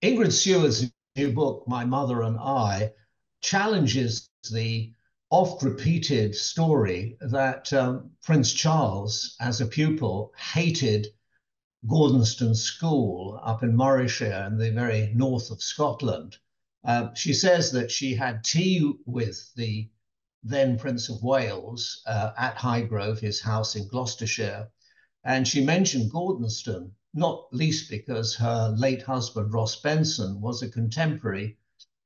Ingrid Seward's new book, My Mother and I, challenges the oft repeated story that um, Prince Charles, as a pupil, hated Gordonstoun School up in Morayshire in the very north of Scotland. Uh, she says that she had tea with the then Prince of Wales uh, at Highgrove, his house in Gloucestershire, and she mentioned Gordonstoun, not least because her late husband, Ross Benson, was a contemporary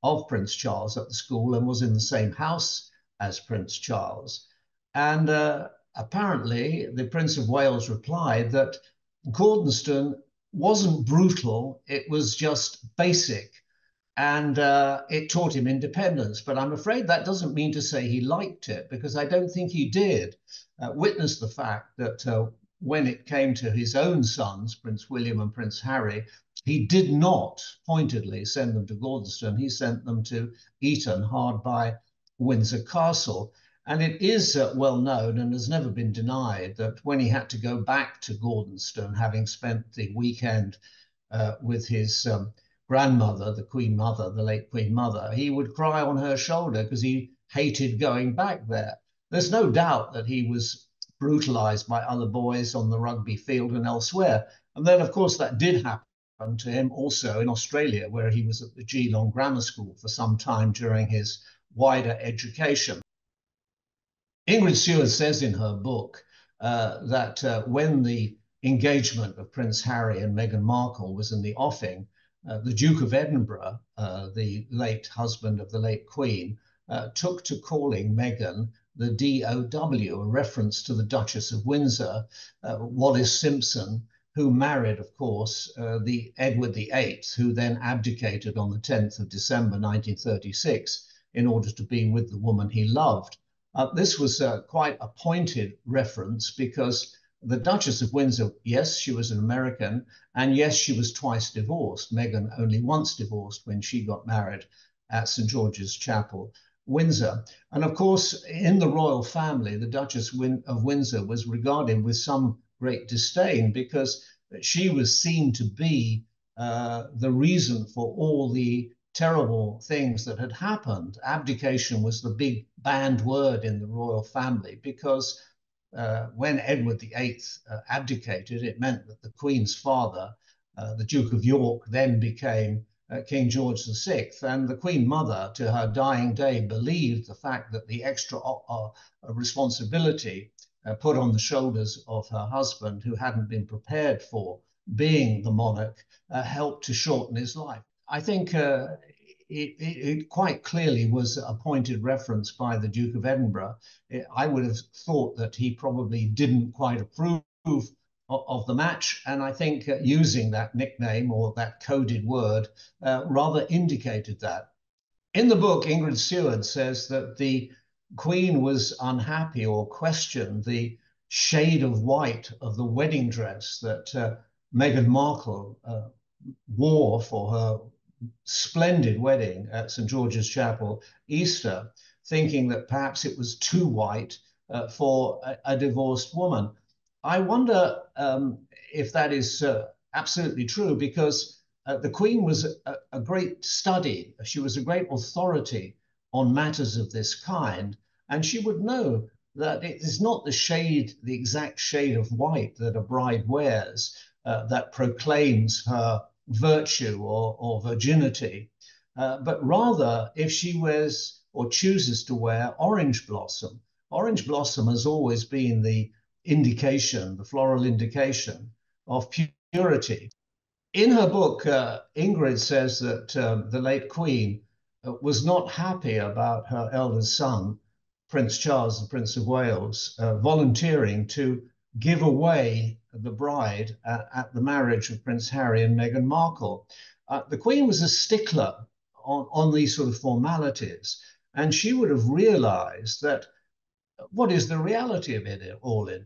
of Prince Charles at the school and was in the same house as Prince Charles. And uh, apparently, the Prince of Wales replied that Gordonstoun wasn't brutal, it was just basic. And uh, it taught him independence. But I'm afraid that doesn't mean to say he liked it, because I don't think he did. Uh, witness the fact that uh, when it came to his own sons, Prince William and Prince Harry, he did not pointedly send them to Gordonstoun. He sent them to Eton, hard by Windsor Castle. And it is uh, well known and has never been denied that when he had to go back to Gordonstoun, having spent the weekend uh, with his um, grandmother, the Queen Mother, the late Queen Mother, he would cry on her shoulder because he hated going back there. There's no doubt that he was brutalized by other boys on the rugby field and elsewhere. And then, of course, that did happen to him also in Australia, where he was at the Geelong Grammar School for some time during his wider education. Ingrid Seward says in her book uh, that uh, when the engagement of Prince Harry and Meghan Markle was in the offing, uh, the Duke of Edinburgh, uh, the late husband of the late Queen, uh, took to calling Meghan the DOW, a reference to the Duchess of Windsor, uh, Wallis Simpson, who married, of course, the Edward VIII, who then abdicated on the 10th of December 1936 in order to be with the woman he loved. Uh, this was uh, quite a pointed reference because the Duchess of Windsor, yes, she was an American, and yes, she was twice divorced. Meghan only once divorced when she got married at St. George's Chapel, Windsor. And of course, in the royal family, the Duchess of Windsor was regarded with some great disdain because she was seen to be uh, the reason for all the terrible things that had happened. Abdication was the big banned word in the royal family because uh, when Edward VIII uh, abdicated, it meant that the Queen's father, uh, the Duke of York, then became King George VI. And the Queen Mother, to her dying day, believed the fact that the extra uh, uh, responsibility put on the shoulders of her husband, who hadn't been prepared for being the monarch, helped to shorten his life. I think uh, it, it, it, quite clearly was a pointed reference by the Duke of Edinburgh. It, I would have thought that he probably didn't quite approve of, the match, and I think uh, using that nickname or that coded word uh, rather indicated that. In the book, Ingrid Seward says that the Queen was unhappy or questioned the shade of white of the wedding dress that uh, Meghan Markle uh, wore for her splendid wedding at St. George's Chapel, Easter, thinking that perhaps it was too white uh, for a, a, divorced woman. I wonder um, if that is uh, absolutely true because uh, the Queen was a, a, great study. She was a great authority on matters of this kind, and she would know that it is not the shade, the exact shade of white that a bride wears uh, that proclaims her virtue or, or virginity, uh, but rather if she wears or chooses to wear orange blossom. Orange blossom has always been the indication, the floral indication of purity. In her book, uh, Ingrid says that um, the late Queen uh, was not happy about her eldest son, Prince Charles, the Prince of Wales, uh, volunteering to give away the bride at, at the marriage of Prince Harry and Meghan Markle. Uh, the Queen was a stickler on, on these sort of formalities, and she would have realized that what is the reality of it all in?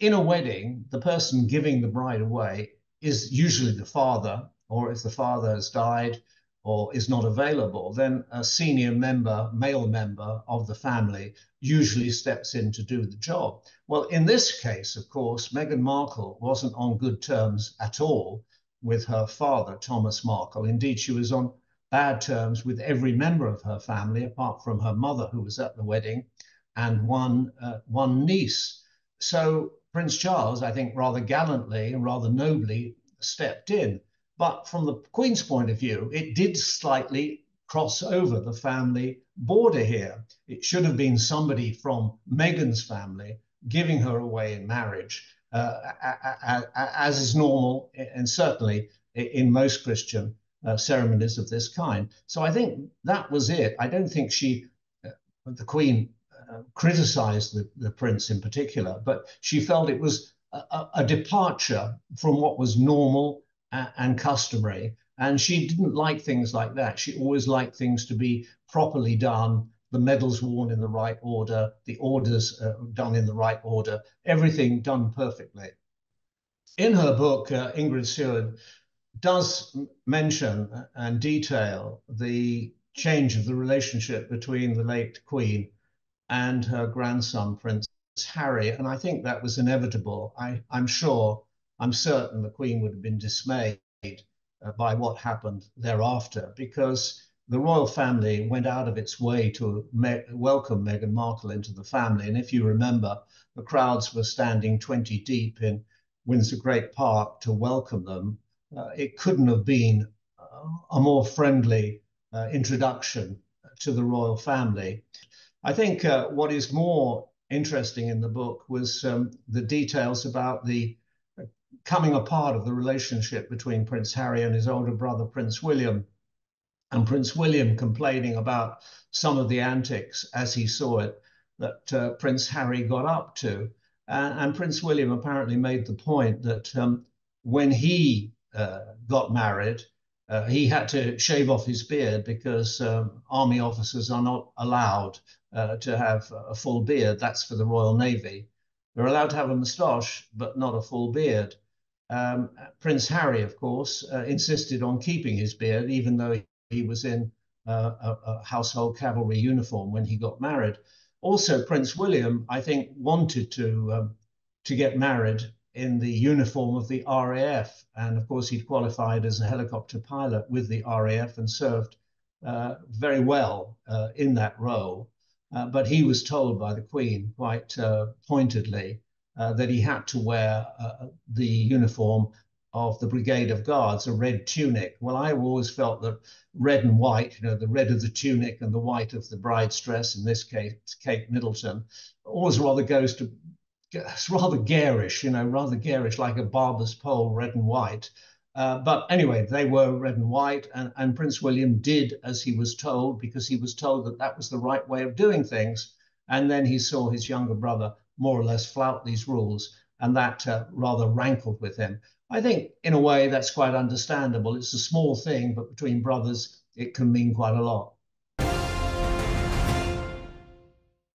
In a wedding, the person giving the bride away is usually the father, or if the father has died, or is not available, then a senior member, male member of the family, usually steps in to do the job. Well, in this case, of course, Meghan Markle wasn't on good terms at all with her father, Thomas Markle. Indeed, she was on bad terms with every member of her family, apart from her mother, who was at the wedding, and one, uh, one niece. So Prince Charles, I think, rather gallantly and rather nobly stepped in. But from the Queen's point of view, it did slightly cross over the family border here. It should have been somebody from Meghan's family giving her away in marriage, uh, as is normal, and certainly in most Christian uh, ceremonies of this kind. So I think that was it. I don't think she, uh, the Queen, criticized the, the prince in particular, but she felt it was a, a departure from what was normal and, customary. And she didn't like things like that. She always liked things to be properly done, the medals worn in the right order, the orders uh, done in the right order, everything done perfectly. In her book, uh, Ingrid Seward does mention and detail the change of the relationship between the late Queen and her grandson, Prince Harry. And I think that was inevitable. I, am sure, I'm certain the Queen would have been dismayed uh, by what happened thereafter because the royal family went out of its way to me welcome Meghan Markle into the family. And if you remember, the crowds were standing 20 deep in Windsor Great Park to welcome them. Uh, it couldn't have been a more friendly uh, introduction to the royal family. I think uh, what is more interesting in the book was um, the details about the coming apart of the relationship between Prince Harry and his older brother, Prince William, and Prince William complaining about some of the antics as he saw it that uh, Prince Harry got up to. Uh, and Prince William apparently made the point that um, when he uh, got married, uh, he had to shave off his beard because um, army officers are not allowed uh, to have a full beard. That's for the Royal Navy. They're allowed to have a moustache, but not a full beard. Um, Prince Harry, of course, uh, insisted on keeping his beard, even though he was in uh, a, a, household cavalry uniform when he got married. Also, Prince William, I think, wanted to um, to get married in the uniform of the RAF. And of course, he'd qualified as a helicopter pilot with the RAF and served uh, very well uh, in that role. Uh, but he was told by the Queen quite uh, pointedly uh, that he had to wear uh, the uniform of the Brigade of Guards, a red tunic. Well, I always felt that red and white, you know, the red of the tunic and the white of the bride's dress, in this case, Kate Middleton, always rather goes to it's rather garish, you know, rather garish, like a barber's pole, red and white. Uh, but anyway, they were red and white, and, and, Prince William did as he was told because he was told that that was the right way of doing things. And then he saw his younger brother more or less flout these rules, and that uh, rather rankled with him. I think, in a way, that's quite understandable. It's a small thing, but between brothers, it can mean quite a lot.